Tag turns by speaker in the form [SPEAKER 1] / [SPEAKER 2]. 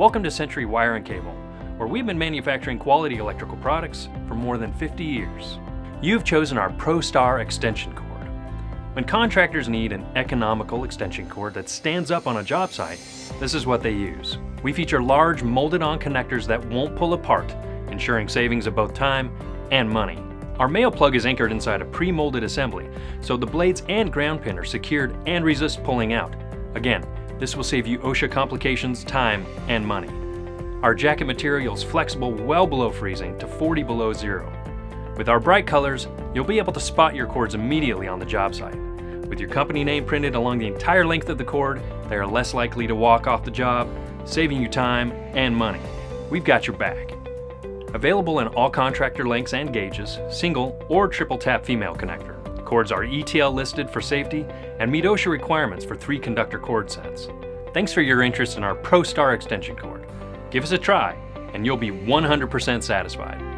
[SPEAKER 1] Welcome to Century Wire and Cable, where we've been manufacturing quality electrical products for more than 50 years. You've chosen our ProStar extension cord. When contractors need an economical extension cord that stands up on a job site, this is what they use. We feature large molded on connectors that won't pull apart, ensuring savings of both time and money. Our male plug is anchored inside a pre-molded assembly, so the blades and ground pin are secured and resist pulling out. Again, this will save you OSHA complications, time, and money. Our jacket material is flexible well below freezing to 40 below zero. With our bright colors, you'll be able to spot your cords immediately on the job site. With your company name printed along the entire length of the cord, they are less likely to walk off the job, saving you time and money. We've got your back. Available in all contractor lengths and gauges, single or triple tap female connector. Cords are ETL listed for safety and meet OSHA requirements for three conductor cord sets. Thanks for your interest in our ProStar extension cord. Give us a try and you'll be 100% satisfied.